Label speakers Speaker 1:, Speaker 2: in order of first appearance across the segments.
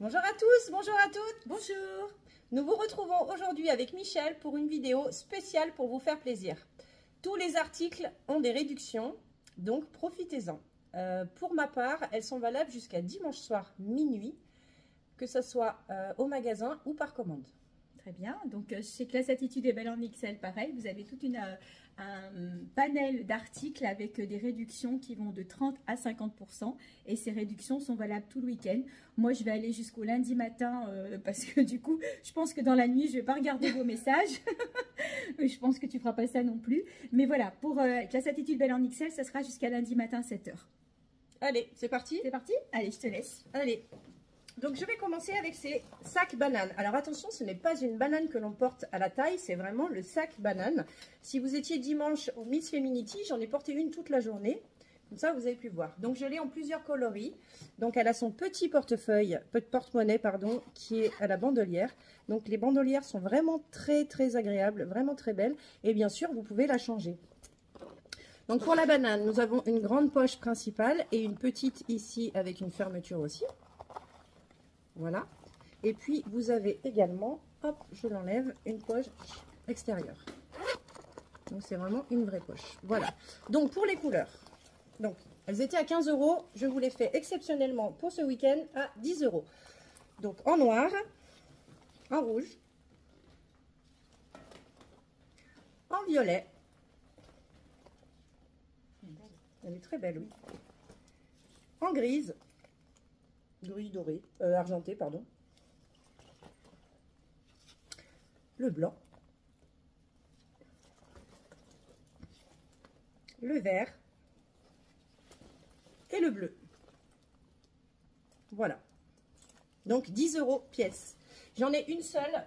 Speaker 1: Bonjour à tous, bonjour à toutes, bonjour Nous vous retrouvons aujourd'hui avec Michel pour une vidéo spéciale pour vous faire plaisir. Tous les articles ont des réductions, donc profitez-en. Euh, pour ma part, elles sont valables jusqu'à dimanche soir minuit, que ce soit euh, au magasin ou par commande.
Speaker 2: Très bien. Donc, euh, chez Classe Attitude et Belle en XL, pareil, vous avez toute une, un panel d'articles avec des réductions qui vont de 30 à 50%. Et ces réductions sont valables tout le week-end. Moi, je vais aller jusqu'au lundi matin parce que du coup, je pense que dans la nuit, je ne vais pas regarder vos messages. je pense que tu ne feras pas ça non plus. Mais voilà, pour Classe Attitude Belle en XL, ça sera jusqu'à lundi matin 7h.
Speaker 1: Allez, c'est parti
Speaker 2: C'est parti? Allez, je te laisse.
Speaker 1: Allez. Donc, je vais commencer avec ces sacs bananes. Alors, attention, ce n'est pas une banane que l'on porte à la taille, c'est vraiment le sac banane. Si vous étiez dimanche au Miss Feminity, j'en ai porté une toute la journée. Comme ça, vous avez pu voir. Donc, je l'ai en plusieurs coloris. Donc, elle a son petit portefeuille, porte-monnaie, pardon, qui est à la bandolière. Donc, les bandolières sont vraiment très, très agréables, vraiment très belles. Et bien sûr, vous pouvez la changer. Donc pour la banane, nous avons une grande poche principale et une petite ici avec une fermeture aussi. Voilà. Et puis vous avez également, hop, je l'enlève, une poche extérieure. Donc c'est vraiment une vraie poche. Voilà. Donc pour les couleurs, donc elles étaient à 15 euros. Je vous les fais exceptionnellement pour ce week-end à 10 euros. Donc en noir, en rouge, en violet, Elle est très belle, oui. En grise. Gris doré. Euh, argenté, pardon. Le blanc. Le vert. Et le bleu. Voilà. Donc 10 euros pièce. J'en ai une seule.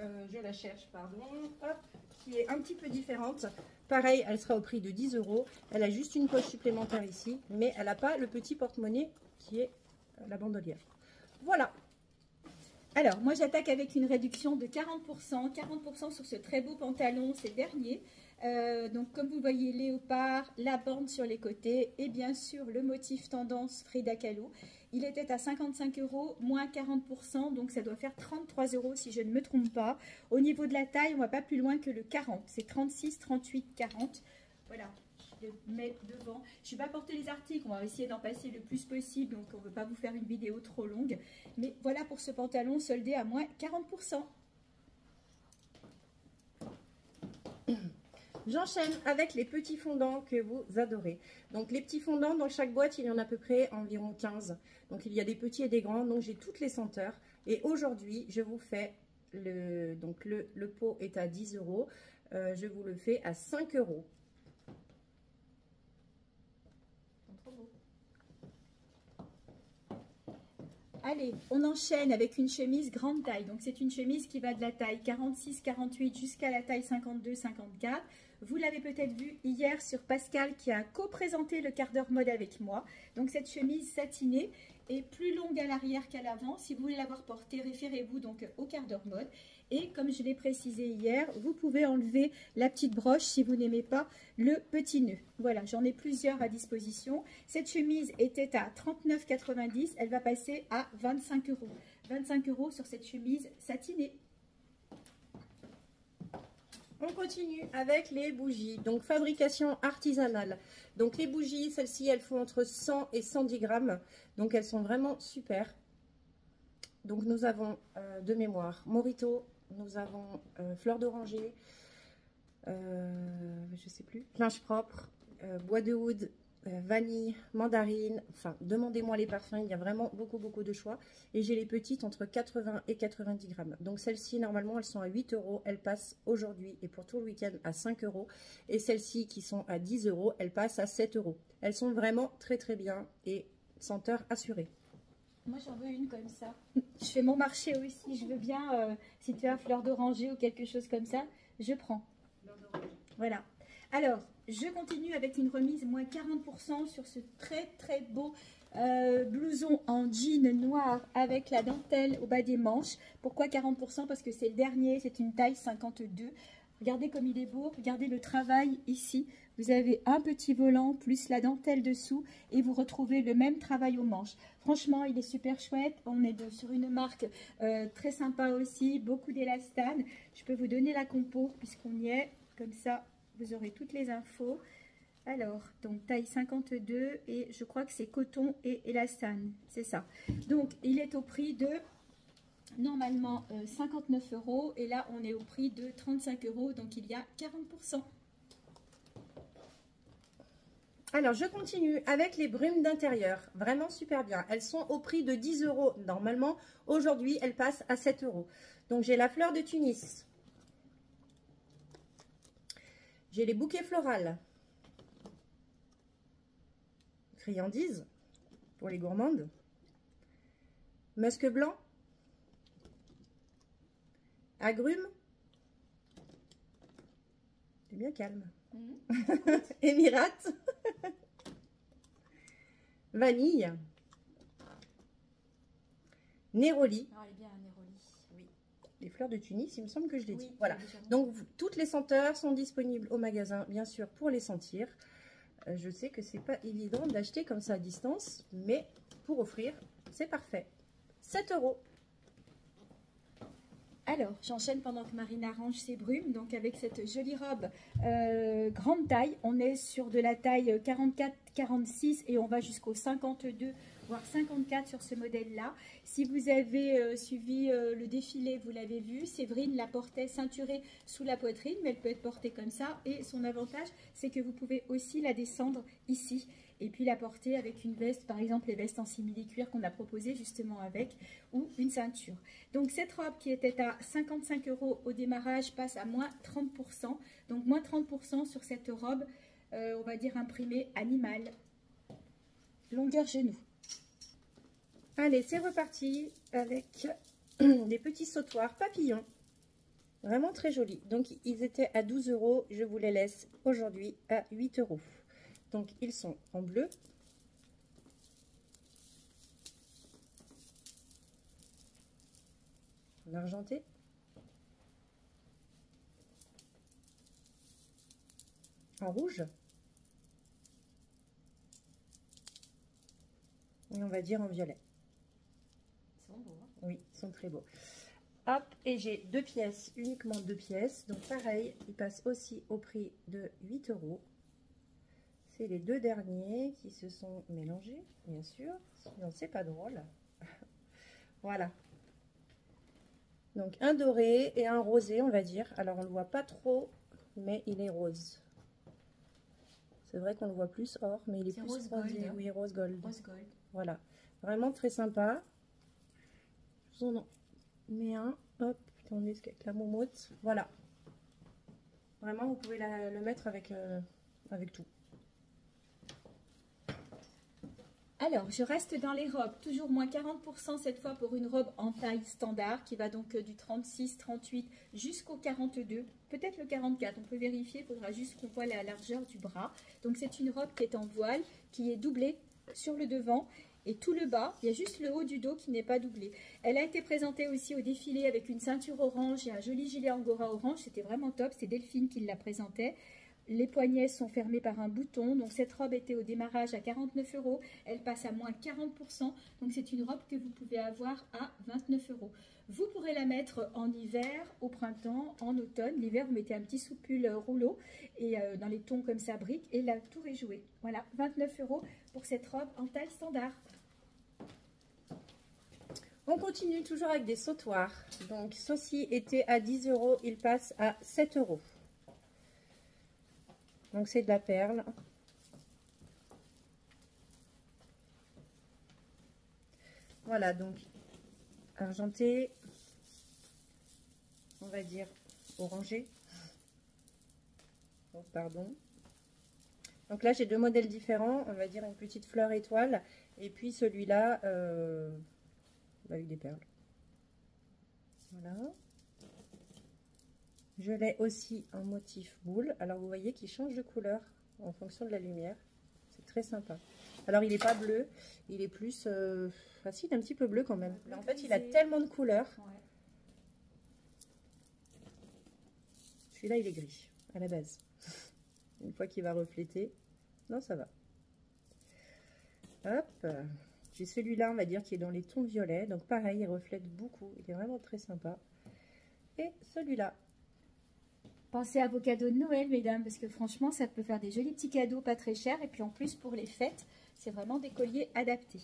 Speaker 1: Euh, je la cherche, pardon. Hop, qui est un petit peu différente. Pareil, elle sera au prix de 10 euros. Elle a juste une poche supplémentaire ici, mais elle n'a pas le petit porte-monnaie qui est la bandolière. Voilà.
Speaker 2: Alors, moi, j'attaque avec une réduction de 40%. 40% sur ce très beau pantalon, c'est dernier. Euh, donc, comme vous voyez, léopard, la bande sur les côtés et bien sûr le motif tendance Frida Kahlo. Il était à 55 euros, moins 40%, donc ça doit faire 33 euros si je ne me trompe pas. Au niveau de la taille, on ne va pas plus loin que le 40. C'est 36, 38, 40. Voilà, mets devant. Je ne vais pas porter les articles, on va essayer d'en passer le plus possible, donc on ne veut pas vous faire une vidéo trop longue. Mais voilà pour ce pantalon soldé à moins 40%.
Speaker 1: J'enchaîne avec les petits fondants que vous adorez. Donc les petits fondants, dans chaque boîte, il y en a à peu près environ 15. Donc il y a des petits et des grands, donc j'ai toutes les senteurs. Et aujourd'hui, je vous fais, le, donc le, pot est à 10 euros. Euh, je vous le fais à 5 euros.
Speaker 2: Allez, on enchaîne avec une chemise grande taille. Donc, c'est une chemise qui va de la taille 46-48 jusqu'à la taille 52-54. Vous l'avez peut-être vu hier sur Pascal qui a co-présenté le quart d'heure mode avec moi. Donc cette chemise satinée est plus longue à l'arrière qu'à l'avant. Si vous voulez l'avoir portée, référez-vous donc au quart d'heure mode. Et comme je l'ai précisé hier, vous pouvez enlever la petite broche si vous n'aimez pas le petit nœud. Voilà, j'en ai plusieurs à disposition. Cette chemise était à 39,90. Elle va passer à 25 euros. 25 euros sur cette chemise satinée.
Speaker 1: On continue avec les bougies, donc fabrication artisanale. Donc les bougies, celles-ci, elles font entre 100 et 110 grammes, donc elles sont vraiment super. Donc nous avons euh, de mémoire Morito, nous avons euh, fleur d'oranger, euh, je sais plus, linge propre, bois de oud, euh, vanille, mandarine, enfin demandez-moi les parfums, il y a vraiment beaucoup beaucoup de choix. Et j'ai les petites entre 80 et 90 grammes. Donc celles-ci normalement elles sont à 8 euros, elles passent aujourd'hui et pour tout le week-end à 5 euros. Et celles-ci qui sont à 10 euros, elles passent à 7 euros. Elles sont vraiment très très bien et senteur assurée.
Speaker 2: Moi j'en veux une comme ça. Je fais mon marché aussi, je veux bien, euh, si tu as fleur d'oranger ou quelque chose comme ça, je prends. Voilà. Alors, je continue avec une remise moins 40% sur ce très très beau euh, blouson en jean noir avec la dentelle au bas des manches. Pourquoi 40% Parce que c'est le dernier, c'est une taille 52. Regardez comme il est beau. Regardez le travail ici. Vous avez un petit volant plus la dentelle dessous et vous retrouvez le même travail aux manches. Franchement, il est super chouette. On est sur une marque euh, très sympa aussi, beaucoup d'élastane. Je peux vous donner la compo puisqu'on y est. Comme ça, vous aurez toutes les infos. Alors, donc taille 52 et je crois que c'est coton et élastane, c'est ça. Donc, il est au prix de normalement 59 euh, euros et là on est au prix de 35 euros, donc il y a 40%.
Speaker 1: Alors, je continue avec les brumes d'intérieur. Vraiment super bien. Elles sont au prix de 10 euros normalement. Aujourd'hui, elles passent à 7 euros. Donc, j'ai la fleur de Tunis. J'ai les bouquets florales. Friandises pour les gourmandes. Musque blanc. Agrumes. C'est bien calme. Mmh. Émirate. Vanille. Néroli.
Speaker 2: Bien, Néroli.
Speaker 1: Oui. Les fleurs de Tunis, il me semble que je l'ai dit. Voilà. Donc, toutes les senteurs sont disponibles au magasin, bien sûr, pour les sentir. Euh, je sais que c'est pas évident d'acheter comme ça à distance, mais pour offrir, c'est parfait. 7 euros.
Speaker 2: Alors, j'enchaîne pendant que Marine arrange ses brumes. Donc, avec cette jolie robe euh, grande taille, on est sur de la taille 44-46 et on va jusqu'au 52 voire 54 sur ce modèle-là. Si vous avez euh, suivi euh, le défilé, vous l'avez vu, Séverine la portait ceinturée sous la poitrine, mais elle peut être portée comme ça. Et son avantage, c'est que vous pouvez aussi la descendre ici et puis la porter avec une veste, par exemple les vestes en simili-cuir qu'on a proposé justement avec, ou une ceinture. Donc cette robe qui était à 55 euros au démarrage passe à moins 30%, donc moins 30% sur cette robe, euh, on va dire imprimée animale, longueur genou.
Speaker 1: Allez, c'est reparti avec des petits sautoirs papillons. Vraiment très jolis. Donc, ils étaient à 12 euros. Je vous les laisse aujourd'hui à 8 euros. Donc, ils sont en bleu. En argenté. En rouge. Et on va dire en violet.
Speaker 2: Ils sont beaux. Hein.
Speaker 1: oui, ils sont très beaux. Hop, et j'ai deux pièces, uniquement deux pièces. Donc pareil, ils passent aussi au prix de 8 euros les deux derniers qui se sont mélangés, bien sûr. Sinon, c'est pas drôle. voilà. Donc, un doré et un rosé, on va dire. Alors, on le voit pas trop, mais il est rose. C'est vrai qu'on le voit plus or, mais il est, plus
Speaker 2: rose Gold, hein.
Speaker 1: Oui, rose gold.
Speaker 2: Rose gold.
Speaker 1: Voilà. Vraiment très sympa. Je vous en mets un. Hop, attendez, avec la moumoute. Voilà. Vraiment, vous pouvez le mettre avec, euh, avec tout.
Speaker 2: Alors, je reste dans les robes, toujours moins 40% cette fois pour une robe en taille standard qui va donc euh, du 36, 38 jusqu'au 42, peut-être le 44, on peut vérifier, il faudra juste qu'on voit la largeur du bras. Donc c'est une robe qui est en voile, qui est doublée sur le devant et tout le bas, il y a juste le haut du dos qui n'est pas doublé. Elle a été présentée aussi au défilé avec une ceinture orange et un joli gilet angora orange, c'était vraiment top, c'est Delphine qui la présentait. Les poignets sont fermés par un bouton. Donc cette robe était au démarrage à 49 euros. Elle passe à moins 40%. Donc c'est une robe que vous pouvez avoir à 29 euros. Vous pourrez la mettre en hiver, au printemps, en automne. L'hiver, vous mettez un petit soupule rouleau et euh, dans les tons comme ça, brique. Et la tour est jouée. Voilà, 29 euros pour cette robe en taille standard.
Speaker 1: On continue toujours avec des sautoirs. Donc, ceci était à 10 euros, il passe à 7 euros. Donc c'est de la perle. Voilà, donc argenté, on va dire orangé. Oh, pardon. Donc là, j'ai deux modèles différents. On va dire une petite fleur étoile. Et puis celui-là, euh, avec des perles. Voilà. Je l'ai aussi en motif boule. Alors, vous voyez qu'il change de couleur en fonction de la lumière. C'est très sympa. Alors, il n'est pas bleu. Il est plus... Euh... un petit peu bleu quand même. Mais en fait, il a tellement de couleurs. Celui-là, il est gris à la base. Une fois qu'il va refléter, non, ça va. Hop, j'ai celui-là, on va dire, qui est dans les tons violets. Donc pareil, il reflète beaucoup. Il est vraiment très sympa. Et celui-là.
Speaker 2: Pensez à vos cadeaux de Noël, mesdames, parce que franchement, ça peut faire des jolis petits cadeaux pas très chers. Et puis en plus, pour les fêtes, c'est vraiment des colliers adaptés.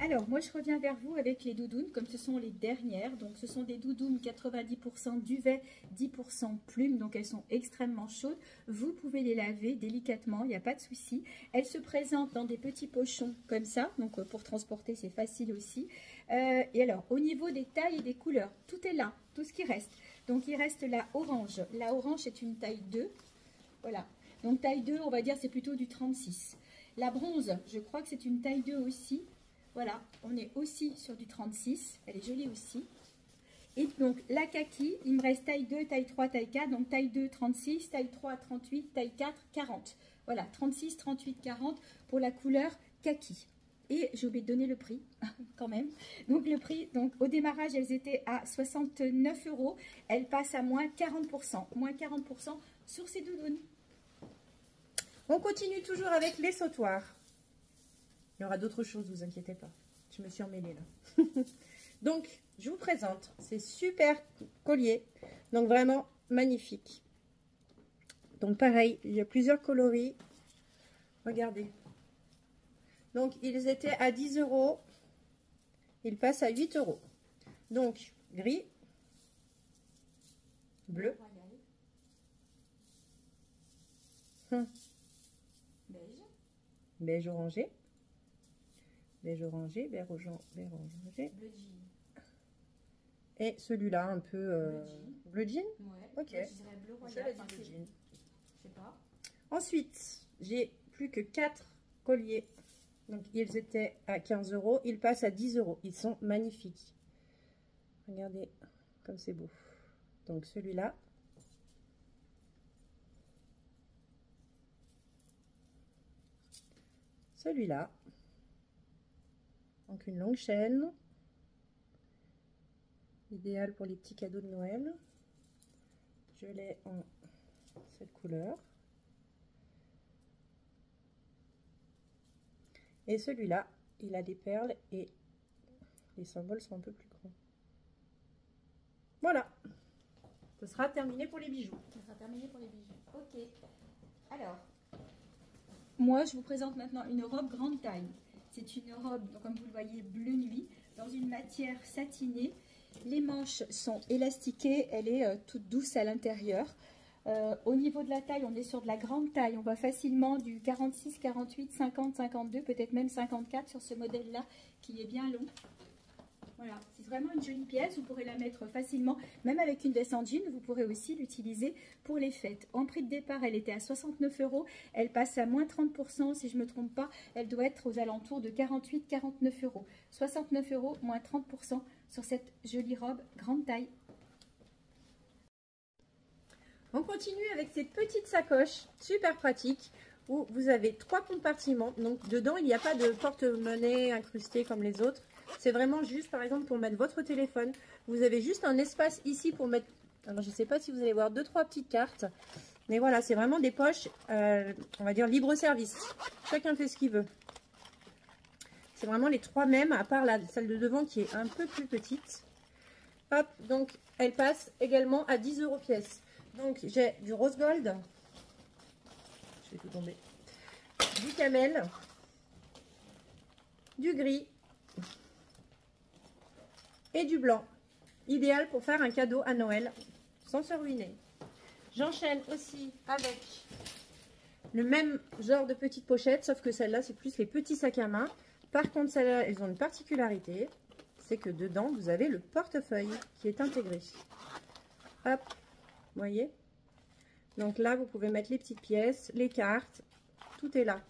Speaker 2: Alors, moi, je reviens vers vous avec les doudounes, comme ce sont les dernières. Donc, ce sont des doudounes 90% duvet, 10% plume. Donc, elles sont extrêmement chaudes. Vous pouvez les laver délicatement, il n'y a pas de souci. Elles se présentent dans des petits pochons comme ça. Donc, euh, pour transporter, c'est facile aussi. Euh, et alors, au niveau des tailles et des couleurs, tout est là, tout ce qui reste. Donc, il reste la orange. La orange est une taille 2. Voilà. Donc, taille 2, on va dire, c'est plutôt du 36. La bronze, je crois que c'est une taille 2 aussi. Voilà, on est aussi sur du 36. Elle est jolie aussi. Et donc, la kaki, il me reste taille 2, taille 3, taille 4. Donc, taille 2, 36, taille 3, 38, taille 4, 40. Voilà, 36, 38, 40 pour la couleur kaki. Et j'ai oublié de donner le prix, quand même. Donc, le prix, donc au démarrage, elles étaient à 69 euros. Elles passent à moins 40%. Moins 40% sur ces doudounes.
Speaker 1: On continue toujours avec les sautoirs. Il y aura d'autres choses, vous inquiétez pas. Je me suis emmêlée là. Donc, je vous présente ces super colliers. Donc, vraiment magnifique. Donc, pareil, il y a plusieurs coloris. Regardez. Donc, ils étaient à 10 euros. Ils passent à 8 euros. Donc, gris, bleu. Hum beige orangé, beige orangé, beige orangé, bleu jean. Et celui-là un peu euh, bleu jean.
Speaker 2: Ouais. Ok. Je bleu royal. bleu jean. Je sais pas.
Speaker 1: Ensuite, j'ai plus que 4 colliers. Donc ils étaient à 15 euros, ils passent à 10 euros. Ils sont magnifiques. Regardez comme c'est beau. Donc celui-là, celui-là. Donc une longue chaîne. Idéal pour les petits cadeaux de Noël. Je l'ai en cette couleur. Et celui-là, il a des perles et les symboles sont un peu plus grands. Voilà. Ce sera terminé pour les bijoux.
Speaker 2: Ce sera terminé pour les bijoux. Ok. Alors, moi, je vous présente maintenant une robe grande taille. C'est une robe, comme vous le voyez, bleu nuit, dans une matière satinée. Les manches sont élastiquées, elle est euh, toute douce à l'intérieur. Euh, au niveau de la taille, on est sur de la grande taille. On voit facilement du 46, 48, 50, 52, peut-être même 54 sur ce modèle-là, qui est bien long. Voilà, c'est vraiment une jolie pièce, vous pourrez la mettre facilement, même avec une descente jean, vous pourrez aussi l'utiliser pour les fêtes. En prix de départ, elle était à 69 euros, elle passe à moins 30%, si je ne me trompe pas, elle doit être aux alentours de 48-49 euros. 69 euros, moins 30% sur cette jolie robe grande taille.
Speaker 1: On continue avec ces petites sacoches super pratiques où vous avez trois compartiments. Donc dedans, il n'y a pas de porte-monnaie incrusté comme les autres. C'est vraiment juste, par exemple, pour mettre votre téléphone. Vous avez juste un espace ici pour mettre... Alors, je ne sais pas si vous allez voir deux, trois petites cartes. Mais voilà, c'est vraiment des poches, euh, on va dire, libre service. Chacun fait ce qu'il veut. C'est vraiment les trois mêmes, à part la salle de devant qui est un peu plus petite. Hop, donc elle passe également à 10 euros pièce. Donc j'ai du rose gold. Je vais tout tomber. Du camel. Du gris et du blanc. Idéal pour faire un cadeau à Noël sans se ruiner. J'enchaîne aussi avec le même genre de petite pochette, sauf que celle-là, c'est plus les petits sacs à main. Par contre, celles-là, elles ont une particularité, c'est que dedans, vous avez le portefeuille qui est intégré. Hop, voyez? Donc là, vous pouvez mettre les petites pièces, les cartes, tout est là.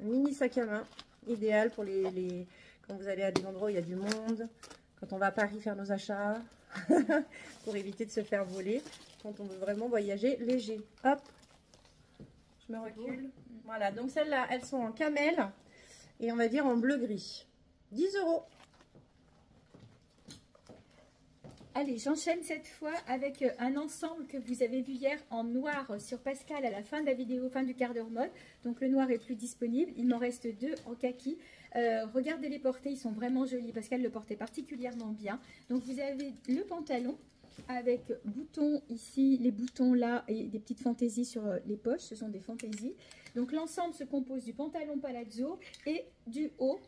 Speaker 1: Un mini sac à main, idéal pour les, les quand vous allez à des endroits où il y a du monde, quand on va à Paris faire nos achats, pour éviter de se faire voler, quand on veut vraiment voyager léger. Hop, je me recule. Voilà, donc celles-là, elles sont en camel et on va dire en bleu-gris. 10 euros.
Speaker 2: Allez, j'enchaîne cette fois avec euh, un ensemble que vous avez vu hier en noir sur Pascal à la fin de la vidéo, fin du quart d'heure mode. Donc le noir est plus disponible. Il m'en reste deux en kaki. Euh, regardez les porter, ils sont vraiment jolis. Pascal le portait particulièrement bien. Donc vous avez le pantalon avec boutons ici, les boutons là et des petites fantaisies sur euh, les poches. Ce sont des fantaisies. Donc l'ensemble se compose du pantalon palazzo et du haut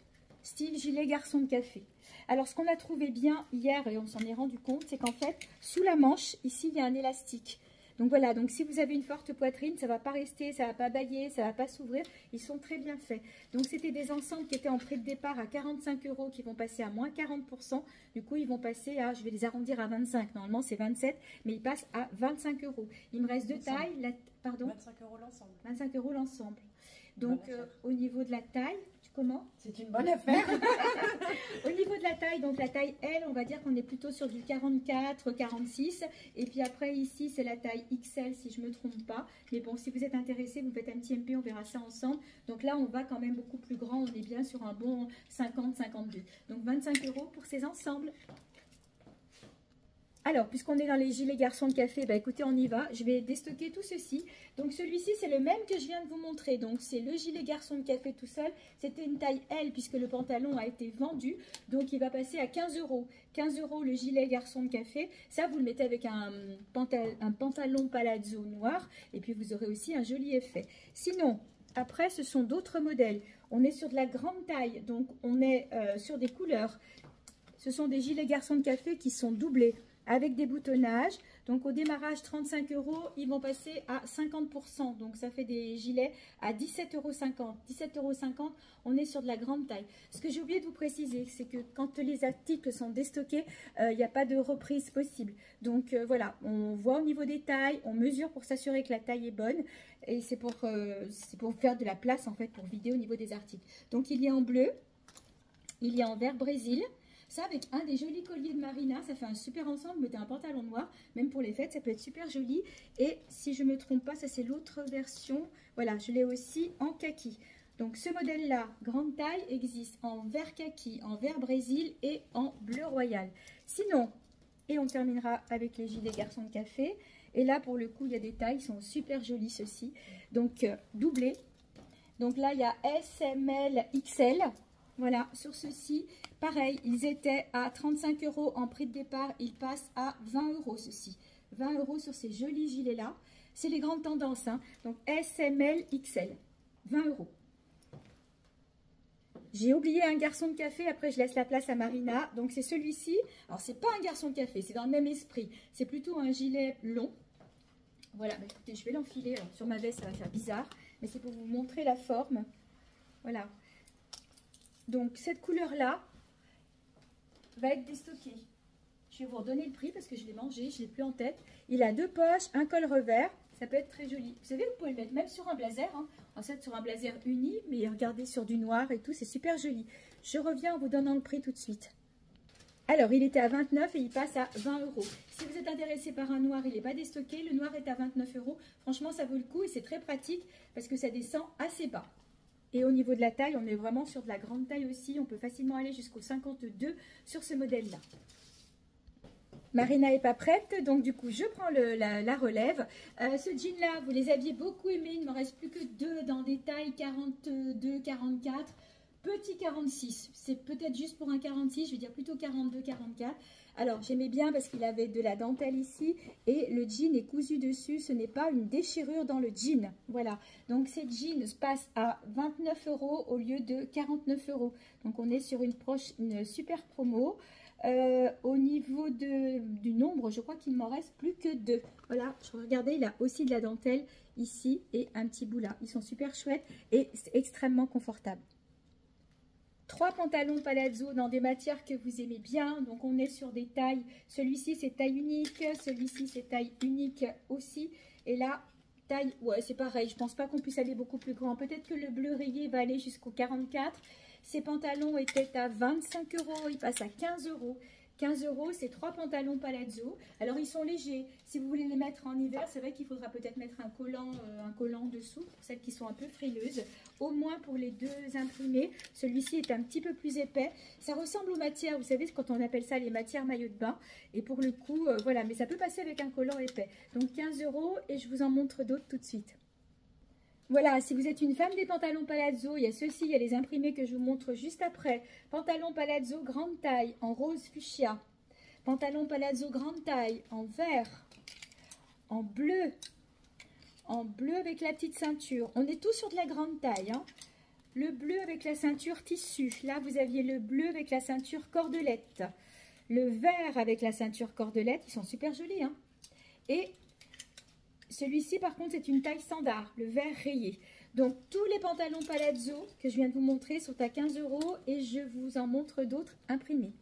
Speaker 2: style gilet garçon de café. Alors, ce qu'on a trouvé bien hier, et on s'en est rendu compte, c'est qu'en fait, sous la manche, ici, il y a un élastique. Donc voilà, donc si vous avez une forte poitrine, ça ne va pas rester, ça ne va pas bailler, ça ne va pas s'ouvrir. Ils sont très bien faits. Donc c'était des ensembles qui étaient en prix de départ à 45 euros, qui vont passer à moins 40%. Du coup, ils vont passer à, je vais les arrondir à 25. Normalement, c'est 27, mais ils passent à 25 euros. Il me reste deux tailles. La, pardon?
Speaker 1: 25 euros l'ensemble.
Speaker 2: 25 euros l'ensemble. Donc euh, au niveau de la taille, comment
Speaker 1: C'est une bonne affaire.
Speaker 2: Au niveau de la taille, donc la taille L, on va dire qu'on est plutôt sur du 44, 46. Et puis après, ici, c'est la taille XL, si je ne me trompe pas. Mais bon, si vous êtes intéressé, vous faites un petit MP, on verra ça ensemble. Donc là, on va quand même beaucoup plus grand. On est bien sur un bon 50, 52. Donc 25 euros pour ces ensembles. Alors, puisqu'on est dans les gilets garçons de café, bah écoutez, on y va. Je vais déstocker tout ceci. Donc, celui-ci, c'est le même que je viens de vous montrer. Donc, c'est le gilet garçon de café tout seul. C'était une taille L, puisque le pantalon a été vendu. Donc, il va passer à 15 euros. 15 euros le gilet garçon de café. Ça, vous le mettez avec un, pantalon palazzo noir. Et puis, vous aurez aussi un joli effet. Sinon, après, ce sont d'autres modèles. On est sur de la grande taille. Donc, on est euh, sur des couleurs. Ce sont des gilets garçons de café qui sont doublés avec des boutonnages. Donc au démarrage 35 euros, ils vont passer à 50%. Donc ça fait des gilets à 17,50 euros. 17,50 euros, on est sur de la grande taille. Ce que j'ai oublié de vous préciser, c'est que quand les articles sont déstockés, euh, il n'y a pas de reprise possible. Donc euh, voilà, on voit au niveau des tailles, on mesure pour s'assurer que la taille est bonne. Et c'est pour, euh, pour faire de la place en fait pour vider au niveau des articles. Donc il y a en bleu, il y a en vert Brésil, ça, avec un des jolis colliers de Marina, ça fait un super ensemble. Mettez un pantalon noir, même pour les fêtes, ça peut être super joli. Et si je me trompe pas, ça c'est l'autre version. Voilà, je l'ai aussi en kaki. Donc ce modèle-là, grande taille, existe en vert kaki, en vert brésil et en bleu royal. Sinon, et on terminera avec les gilets garçons de café. Et là, pour le coup, il y a des tailles, ils sont super jolis ceux-ci. Donc, euh, doublé. Donc là, il y a SML XL. Voilà, sur ceci, pareil, ils étaient à 35 euros en prix de départ. Ils passent à 20 euros, ceci. 20 euros sur ces jolis gilets-là. C'est les grandes tendances. Hein. Donc, SML XL. 20 euros. J'ai oublié un garçon de café, après je laisse la place à Marina. Donc c'est celui-ci. Alors c'est pas un garçon de café, c'est dans le même esprit. C'est plutôt un gilet long. Voilà, bah, écoutez, je vais l'enfiler. Sur ma veste, ça va faire bizarre. Mais c'est pour vous montrer la forme. Voilà. Donc cette couleur-là va être déstockée. Je vais vous redonner le prix parce que je l'ai mangé, je ne l'ai plus en tête. Il a deux poches, un col revers. Ça peut être très joli. Vous savez, vous pouvez le mettre même sur un blazer. Hein. En fait, sur un blazer uni, mais regardez sur du noir et tout, c'est super joli. Je reviens en vous donnant le prix tout de suite. Alors, il était à 29 et il passe à 20 euros. Si vous êtes intéressé par un noir, il n'est pas déstocké. Le noir est à 29 euros. Franchement, ça vaut le coup et c'est très pratique parce que ça descend assez bas. Et au niveau de la taille, on est vraiment sur de la grande taille aussi. On peut facilement aller jusqu'au 52 sur ce modèle-là. Marina n'est pas prête, donc du coup, je prends la, relève. Euh, ce jean-là, vous les aviez beaucoup aimés. Il ne me reste plus que deux dans des tailles 42, 44. Petit 46, c'est peut-être juste pour un 46, je vais dire plutôt 42, 44. Alors, j'aimais bien parce qu'il avait de la dentelle ici et le jean est cousu dessus. Ce n'est pas une déchirure dans le jean. Voilà. Donc, ces jeans passent à 29 euros au lieu de 49 euros. Donc, on est sur une, super promo. Euh, au niveau du nombre, je crois qu'il m'en reste plus que deux. Voilà, je regardais, il a aussi de la dentelle ici et un petit bout là. Ils sont super chouettes et extrêmement confortable. Trois pantalons palazzo dans des matières que vous aimez bien. Donc, on est sur des tailles. Celui-ci, c'est taille unique. Celui-ci, c'est taille unique aussi. Et là, taille... Ouais, c'est pareil. Je pense pas qu'on puisse aller beaucoup plus grand. Peut-être que le bleu rayé va aller jusqu'au 44. Ces pantalons étaient à 25 euros. Ils passent à 15 euros. 15 euros, c'est trois pantalons palazzo. Alors ils sont légers. Si vous voulez les mettre en hiver, c'est vrai qu'il faudra peut-être mettre un collant, euh, un collant dessous pour celles qui sont un peu frileuses. Au moins pour les deux imprimés, celui-ci est un petit peu plus épais. Ça ressemble aux matières, vous savez, quand on appelle ça les matières maillot de bain. Et pour le coup, euh, voilà, mais ça peut passer avec un collant épais. Donc 15 euros et je vous en montre d'autres tout de suite. Voilà, si vous êtes une femme des pantalons palazzo, il y a ceci, il y a les imprimés que je vous montre juste après. Pantalon palazzo grande taille en rose fuchsia. Pantalon palazzo grande taille en vert, en bleu, en bleu avec la petite ceinture. On est tous sur de la grande taille. Hein. Le bleu avec la ceinture tissu. Là, vous aviez le bleu avec la ceinture cordelette. Le vert avec la ceinture cordelette. Ils sont super jolis. Hein. Et celui-ci, par contre, c'est une taille standard, le vert rayé. Donc, tous les pantalons palazzo que je viens de vous montrer sont à 15 euros et je vous en montre d'autres imprimés.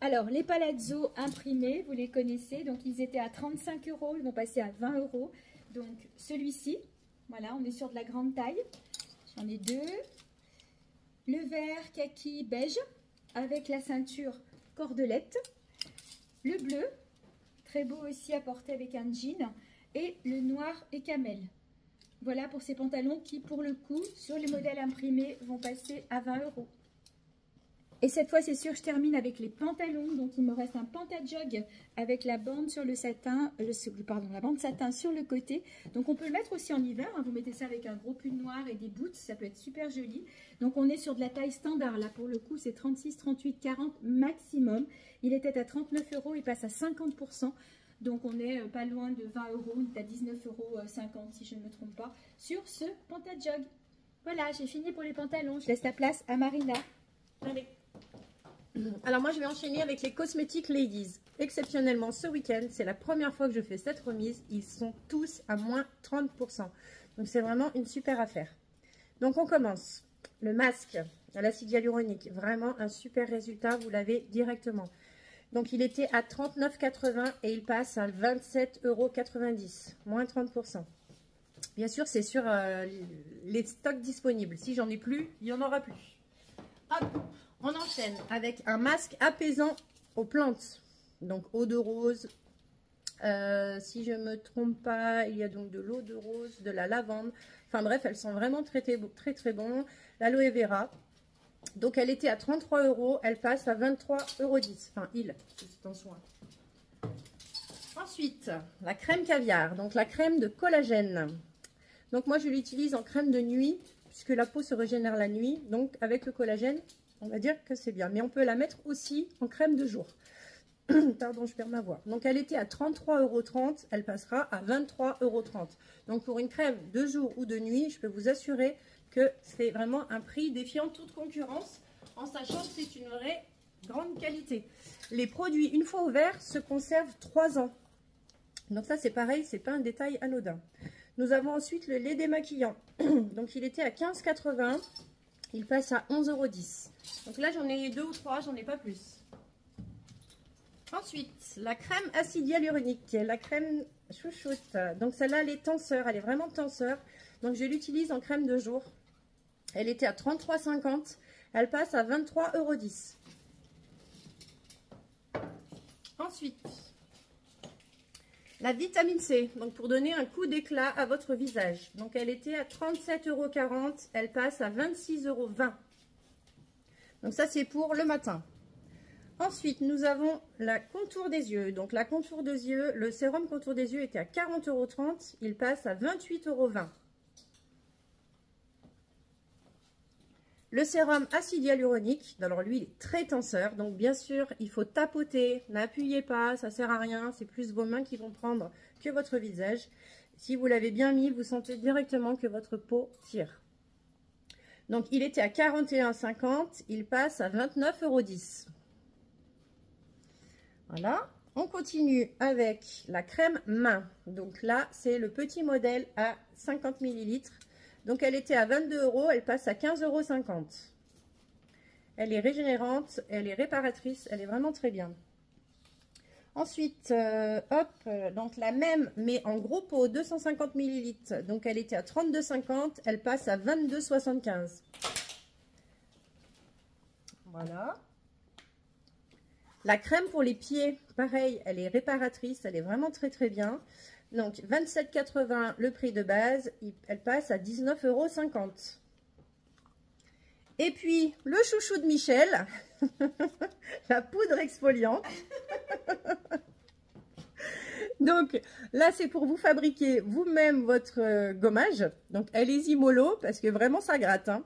Speaker 2: Alors, les palazzo imprimés, vous les connaissez. Donc, ils étaient à 35 euros, ils vont passer à 20 euros. Donc, celui-ci, voilà, on est sur de la grande taille. J'en ai deux. Le vert kaki beige avec la ceinture cordelette. Le bleu, très beau aussi à porter avec un jean et le noir et camel. Voilà pour ces pantalons qui, pour le coup, sur les modèles imprimés, vont passer à 20 euros. Et cette fois, c'est sûr, je termine avec les pantalons. Donc, il me reste un pantajog avec la bande sur le satin, euh, pardon, la bande satin sur le côté. Donc, on peut le mettre aussi en hiver. Hein. Vous mettez ça avec un gros pull noir et des boots. Ça peut être super joli. Donc, on est sur de la taille standard. Là, pour le coup, c'est 36, 38, 40 maximum. Il était à 39 euros. Il passe à 50%. Donc on est euh, pas loin de 20 euros, on est à 19,50 euros si je ne me trompe pas, sur ce pantajog. Voilà, j'ai fini pour les pantalons. Je laisse la place à Marina.
Speaker 1: Allez. Alors moi je vais enchaîner avec les cosmétiques ladies. Exceptionnellement ce week-end, c'est la première fois que je fais cette remise. Ils sont tous à moins 30%. Donc c'est vraiment une super affaire. Donc on commence. Le masque à l'acide hyaluronique. Vraiment un super résultat, vous l'avez directement. Donc, il était à 39,80 et il passe à 27,90 euros, moins 30%. Bien sûr, c'est sur euh, les stocks disponibles. Si j'en ai plus, il n'y en aura plus. Hop, on enchaîne avec un masque apaisant aux plantes. Donc, eau de rose. Euh, si je ne me trompe pas, il y a donc de l'eau de rose, de la lavande. Enfin bref, elles sont vraiment très très, très. L'aloe vera, donc, elle était à 33 euros. Elle passe à 23,10 euros. Enfin, il, en soin. Ensuite, la crème caviar. Donc, la crème de collagène. Donc, moi, je l'utilise en crème de nuit, puisque la peau se régénère la nuit. Donc, avec le collagène, on va dire que c'est bien. Mais on peut la mettre aussi en crème de jour. Pardon, je perds ma voix. Donc, elle était à 33,30 euros. Elle passera à 23,30 euros. Donc, pour une crème de jour ou de nuit, je peux vous assurer c'est vraiment un prix défiant toute concurrence, en sachant que c'est une vraie grande qualité. Les produits, une fois ouverts, se conservent 3 ans. Donc ça, c'est pareil, c'est pas un détail anodin. Nous avons ensuite le lait démaquillant. Donc il était à 15,80. Il passe à 11,10 Donc là, j'en ai deux ou trois, j'en ai pas plus. Ensuite, la crème acide hyaluronique, la crème chouchoute. Donc celle-là, elle est tenseur, elle est vraiment tenseur. Donc je l'utilise en crème de jour. Elle était à 33,50. Elle passe à 23,10 euros. Ensuite, la vitamine C, donc pour donner un coup d'éclat à votre visage. Donc elle était à 37,40 euros. Elle passe à 26,20 euros. Donc ça c'est pour le matin. Ensuite, nous avons la contour des yeux. Donc la contour des yeux, le sérum contour des yeux était à 40,30 euros. Il passe à 28,20 euros. Le sérum acide hyaluronique, alors lui, il est très tenseur. Donc, bien sûr, il faut tapoter. N'appuyez pas, ça sert à rien. C'est plus vos mains qui vont prendre que votre visage. Si vous l'avez bien mis, vous sentez directement que votre peau tire. Donc, il était à 41,50. Il passe à 29,10 euros. Voilà. On continue avec la crème main. Donc là, c'est le petit modèle à 50 millilitres. Donc, elle était à 22 euros, elle passe à 15,50 euros. Elle est régénérante, elle est réparatrice, elle est vraiment très bien. Ensuite, euh, hop, donc la même, mais en gros pot, 250 millilitres. Donc, elle était à 32,50, elle passe à 22,75. Voilà. La crème pour les pieds, pareil, elle est réparatrice, elle est vraiment très très bien. Donc 27,80 le prix de base, elle passe à 19,50 euros. Et puis le chouchou de Michel, la poudre exfoliante. Donc là, c'est pour vous fabriquer vous-même votre euh, gommage. Donc allez-y mollo parce que vraiment ça gratte. Hein.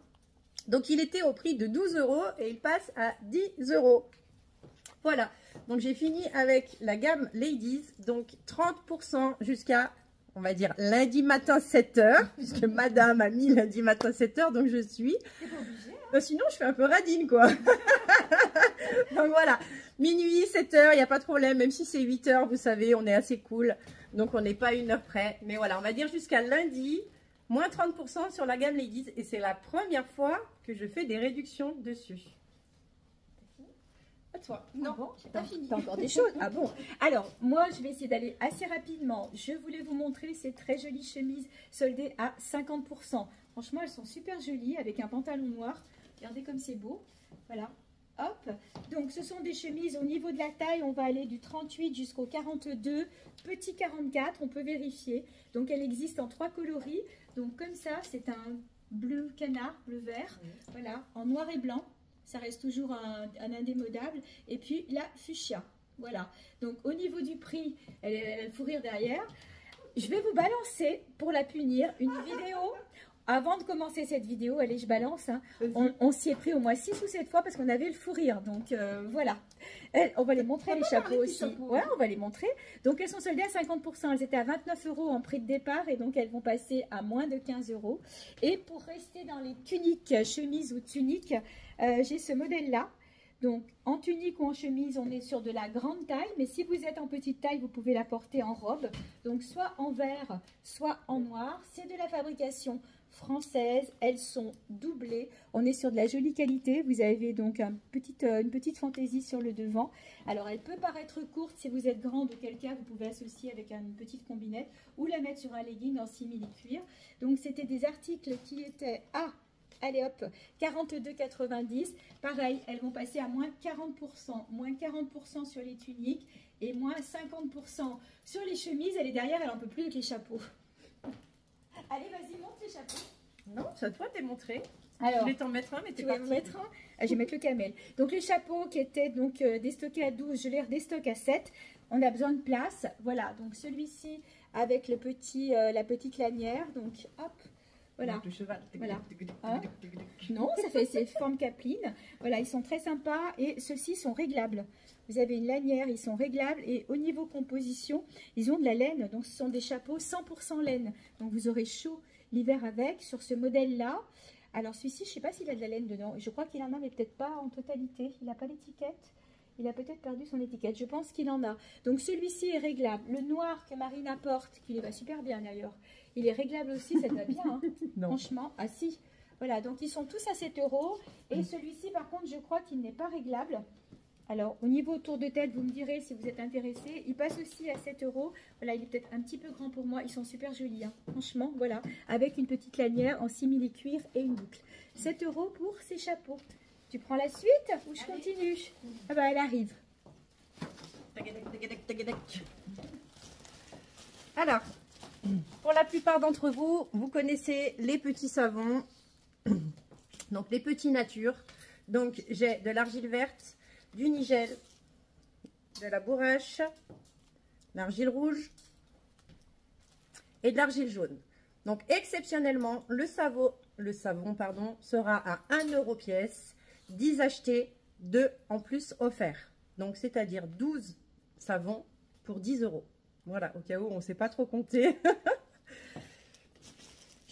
Speaker 1: Donc il était au prix de 12 euros et il passe à 10 euros. Voilà, donc j'ai fini avec la gamme Ladies, donc 30% jusqu'à, on va dire, lundi matin 7h, puisque madame a mis lundi matin 7h, donc je suis. Hein. Euh, sinon, je fais un peu radine, quoi. donc voilà, minuit, 7h, il n'y a pas de problème, même si c'est 8h, vous savez, on est assez cool. Donc on n'est pas une heure près, mais voilà, on va dire jusqu'à lundi, moins 30% sur la gamme Ladies, et c'est la première fois que je fais des réductions dessus.
Speaker 2: À toi. Non, bon, pas fini. T'as encore des choses. Ah bon Alors, moi, je vais essayer d'aller assez rapidement. Je voulais vous montrer ces très jolies chemises soldées à 50%. Franchement, elles sont super jolies avec un pantalon noir. Regardez comme c'est beau. Voilà. Hop. Donc, ce sont des chemises au niveau de la taille. On va aller du 38 jusqu'au 42. Petit 44, on peut vérifier. Donc, elle existe en trois coloris. Donc, comme ça, c'est un bleu canard, bleu vert. Voilà, en noir et blanc ça reste toujours un, indémodable. Et puis la fuchsia, voilà. Donc au niveau du prix, elle, elle faut rire derrière. Je vais vous balancer pour la punir une vidéo avant de commencer cette vidéo, allez, je balance. Hein. on, s'y est pris au moins 6 ou 7 fois parce qu'on avait le fou rire. Donc euh, voilà. on va les montrer les chapeaux aussi. Ouais, on va les montrer. Donc elles sont soldées à 50%. Elles étaient à 29 euros en prix de départ et donc elles vont passer à moins de 15 euros. Et pour rester dans les tuniques, chemises ou tuniques, euh, j'ai ce modèle-là. Donc, en tunique ou en chemise, on est sur de la grande taille, mais si vous êtes en petite taille, vous pouvez la porter en robe. Donc, soit en vert, soit en noir. C'est de la fabrication française. Elles sont doublées. On est sur de la jolie qualité. Vous avez donc euh, une petite fantaisie sur le devant. Alors, elle peut paraître courte si vous êtes grande, auquel cas vous pouvez associer avec une petite combinette ou la mettre sur un legging en simili cuir. Donc, c'était des articles qui étaient à Allez hop, 42,90. Pareil, elles vont passer à moins 40%. Moins 40% sur les tuniques et moins 50% sur les chemises. Elle est derrière, elle n'en peut plus avec les chapeaux. Allez, vas-y, monte les chapeaux.
Speaker 1: Non, c'est à toi de les montrer. Alors, je vais t'en mettre un, mais tu
Speaker 2: vas me mettre un ah, Je vais mettre le camel. Donc, les chapeaux qui étaient donc euh, déstockés à 12, je les redéstocke à 7. On a besoin de place. Voilà, donc celui-ci avec le petit, euh, la petite lanière. Donc, hop, voilà. Hein non, ça fait ces formes caplines. Voilà, ils sont très sympas et ceux-ci sont réglables. Vous avez une lanière, ils sont réglables et au niveau composition, ils ont de la laine. Donc, ce sont des chapeaux 100% laine. Donc, vous aurez chaud l'hiver avec sur ce modèle-là. Alors, celui-ci, je ne sais pas s'il a de la laine dedans. Je crois qu'il en a, mais peut-être pas en totalité. Il n'a pas l'étiquette. Il a peut-être perdu son étiquette. Je pense qu'il en a. Donc, celui-ci est réglable. Le noir que Marine apporte, qui lui va super bien d'ailleurs, il est réglable aussi, ça va bien. Hein. Franchement, ah si. Voilà, donc ils sont tous à 7 euros. Et celui-ci, par contre, je crois qu'il n'est pas réglable. Alors, au niveau tour de tête, vous me direz si vous êtes intéressé. Il passe aussi à 7 euros. Voilà, il est peut-être un petit peu grand pour moi. Ils sont super jolis, hein. franchement, voilà. Avec une petite lanière en simili-cuir et une boucle. 7 euros pour ces chapeaux. Tu prends la suite ou je continue? Ah bah, elle arrive.
Speaker 1: Alors, pour la plupart d'entre vous, vous connaissez les petits savons, donc les petits natures. Donc j'ai de l'argile verte, du nigel, de la bourrache, l'argile rouge et de l'argile jaune. Donc exceptionnellement, le savon, le savon pardon, sera à 1 euro pièce, 10 achetés, 2 en plus offerts. Donc c'est-à-dire 12 savons pour 10 euros. Voilà, au cas où on ne sait pas trop compter.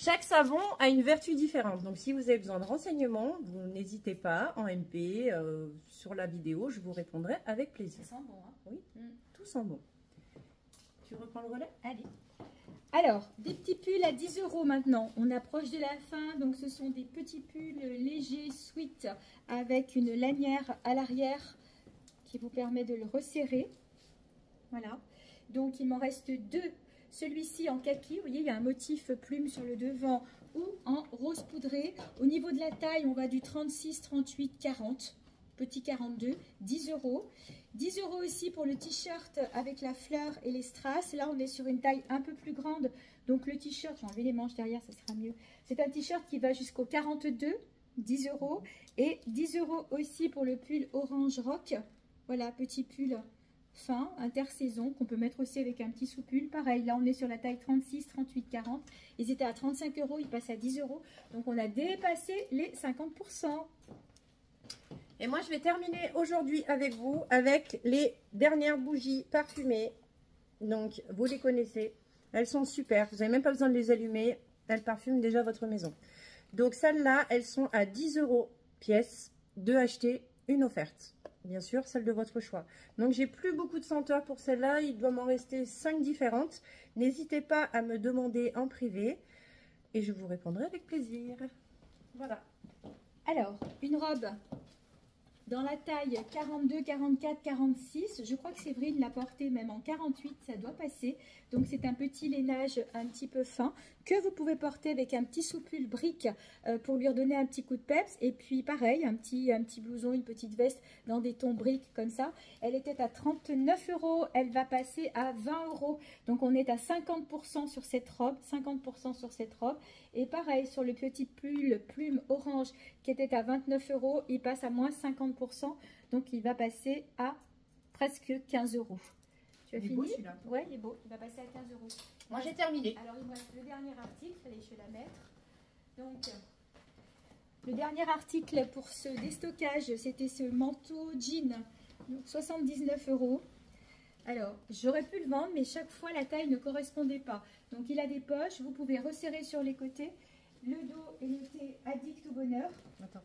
Speaker 1: Chaque savon a une vertu différente. Donc, si vous avez besoin de renseignements, vous n'hésitez pas en MP, euh, sur la vidéo, je vous répondrai avec plaisir.
Speaker 2: Ça sent bon, hein
Speaker 1: Oui, mm. tout sent bon. Tu reprends le relais?
Speaker 2: Allez. Alors, des petits pulls à 10 euros maintenant. On approche de la fin, donc ce sont des petits pulls légers, sweet, avec une lanière à l'arrière qui vous permet de le resserrer. Voilà. Donc, il m'en reste deux. Celui-ci en kaki, vous voyez, il y a un motif plume sur le devant ou en rose poudré. Au niveau de la taille, on va du 36, 38, 40. petit 42, 10 euros. 10 euros aussi pour le t-shirt avec la fleur et les strass. Là, on est sur une taille un peu plus grande. Donc, le t-shirt, j'ai enlevé les manches derrière, ça sera mieux. C'est un t-shirt qui va jusqu'au 42, 10 euros. Et 10 euros aussi pour le pull orange rock. Voilà, petit pull fin, intersaison, qu'on peut mettre aussi avec un petit sous-pull. Pareil, là, on est sur la taille 36, 38, 40. Ils étaient à 35 euros, ils passent à 10 euros. Donc, on a dépassé les 50%.
Speaker 1: Et moi, je vais terminer aujourd'hui avec vous avec les dernières bougies parfumées. Donc, vous les connaissez. Elles sont super. Vous n'avez même pas besoin de les allumer. Elles parfument déjà votre maison. Donc, celles-là, elles sont à 10 euros pièce. Deux achetées, une offerte. Bien sûr, celle de votre choix. Donc, j'ai plus beaucoup de senteurs pour celle-là. Il doit m'en rester 5 différentes. N'hésitez pas à me demander en privé. Et je vous répondrai avec plaisir. Voilà.
Speaker 2: Alors, une robe dans la taille 42, 44, 46. Je crois que Séverine l'a porté même en 48, ça doit passer. Donc c'est un petit lainage un petit peu fin que vous pouvez porter avec un petit soupule brique euh, pour lui redonner un petit coup de peps. Et puis pareil, un petit, un petit blouson, une petite veste dans des tons briques comme ça. Elle était à 39 euros, elle va passer à 20 euros. Donc on est à 50% sur cette robe, 50% sur cette robe. Et pareil, sur le petit pull plume orange qui était à 29 euros, il passe à moins 50%. Donc il va passer à presque 15 euros.
Speaker 1: Tu as fini
Speaker 2: Ouais, il est beau. Il va passer à 15 euros.
Speaker 1: Moi, j'ai terminé.
Speaker 2: Alors, il me reste le dernier article. Allez, je vais la mettre. Donc, le dernier article pour ce déstockage, c'était ce manteau jean. Donc, 79 euros. Alors, j'aurais pu le vendre, mais chaque fois, la taille ne correspondait pas. Donc, il a des poches. Vous pouvez resserrer sur les côtés. Le dos est noté addict au bonheur. Attends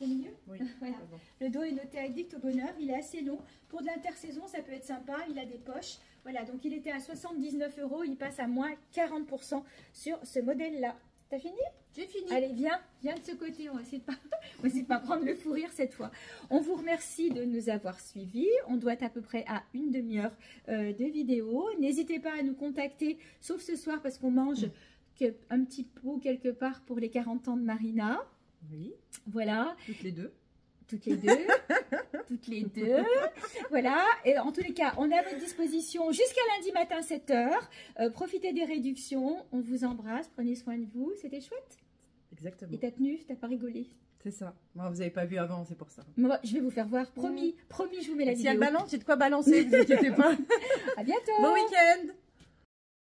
Speaker 2: au milieu?
Speaker 1: Oui.
Speaker 2: voilà. Le dos est noté addict au bonheur. Il est assez long. Pour de l'intersaison, ça peut être sympa. Il a des poches. Voilà, donc il était à 79 euros. Il passe à moins 40% sur ce modèle-là. T'as fini?
Speaker 1: J'ai fini.
Speaker 2: Allez, viens, viens de ce côté. On va essayer de pas, on va essayer de pas prendre le fou rire cette fois. On vous remercie de nous avoir suivis. On doit être à peu près à une demi-heure euh, de vidéo. N'hésitez pas à nous contacter, sauf ce soir parce qu'on mange que un petit pot quelque part pour les 40 ans de Marina.
Speaker 1: Oui.
Speaker 2: Voilà.
Speaker 1: Toutes les deux.
Speaker 2: Toutes les deux. toutes les deux. Voilà. Et en tous les cas, on est à votre disposition jusqu'à lundi matin 7h. Euh, profitez des réductions. On vous embrasse. Prenez soin de vous. C'était chouette.
Speaker 1: Exactement.
Speaker 2: Et t'as tenu, t'as pas rigolé.
Speaker 1: C'est ça. Moi, vous n'avez pas vu avant, c'est pour ça.
Speaker 2: Moi, je vais vous faire voir. Promis, promis, je vous mets la
Speaker 1: si
Speaker 2: vidéo.
Speaker 1: elle balance, j'ai de quoi balancer, ne vous inquiétez pas.
Speaker 2: À bientôt.
Speaker 1: Bon week-end